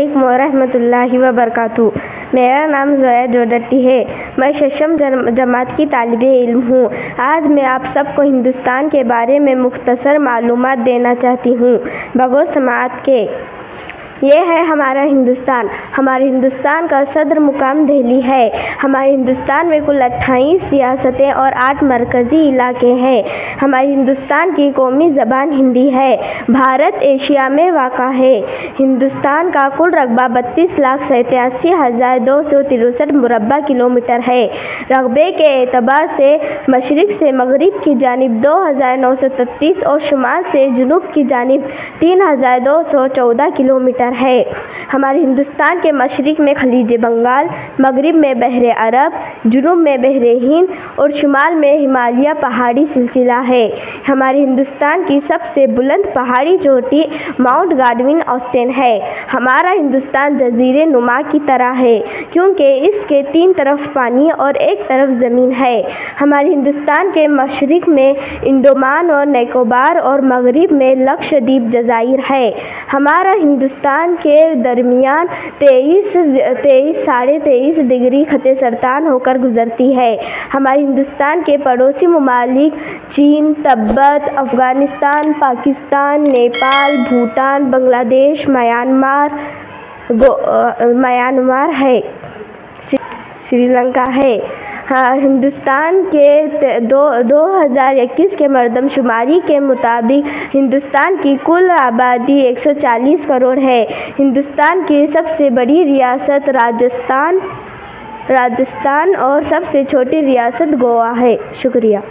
रहमतुल्लाहि व बरकातहू। मेरा नाम जोया जोडट्टी है। मैं शशम जमात की तालब इल्म हूँ। आज मैं आप सबको हिंदुस्तान के बारे में मुख्तसर मालूम देना चाहती हूँ। बगौर समात के ये है हमारा हिंदुस्तान। हमारे हिंदुस्तान का सदर मुकाम दिल्ली है। हमारे हिंदुस्तान में कुल अट्ठाईस रियासतें और आठ मरकज़ी इलाके हैं। हमारे हिंदुस्तान की कौमी ज़बान हिंदी है। भारत एशिया में वाक़ है। हिंदुस्तान का कुल रकबा बत्तीस लाख सतासी हज़ार दो सौ तिरसठ मुरबा किलोमीटर है। रकबे के अतबार से मशरक़ से मगरब की जानब दो हज़ार नौ सौ ततीस और शुमाल से जनूब की जानब तीन हज़ार दो सौ चौदह किलोमीटर है। हमारे हिंदुस्तान के मशरक़ में खलीज बंगाल, मगरब में बहर अरब, जुनूब में बहर हिंद और शुमाल में हिमालय पहाड़ी सिलसिला है। हमारे हिंदुस्तान की सबसे बुलंद पहाड़ी चोटी माउंट गार्डविन ऑस्टेन है। हमारा हिंदुस्तान जजीर नुमा की तरह है, क्योंकि इसके तीन तरफ़ पानी और एक तरफ़ ज़मीन है। हमारे हिंदुस्तान के मशरक़ में इंडोमान और निकोबार और मगरब में लक्षद्वीप जजायर है। हमारा हिंदुस्तान हिंदुस्तान के दरमियान तेईस तेईस, साढ़े तेईस डिग्री ख़त सरतान होकर गुज़रती है। हमारे हिंदुस्तान के पड़ोसी ममालिक, चीन, तब्बत, अफ़गानिस्तान, पाकिस्तान, नेपाल, भूटान, बांग्लादेश, म्यांमार म्यांमार है। श्रीलंका है। हाँ हिंदुस्तान के दो दो हज़ार इक्कीस के मरदमशुमारी के मुताबिक हिंदुस्तान की कुल आबादी 140 करोड़ है। हिंदुस्तान की सबसे बड़ी रियासत राजस्थान राजस्थान और सबसे छोटी रियासत गोवा है। शुक्रिया।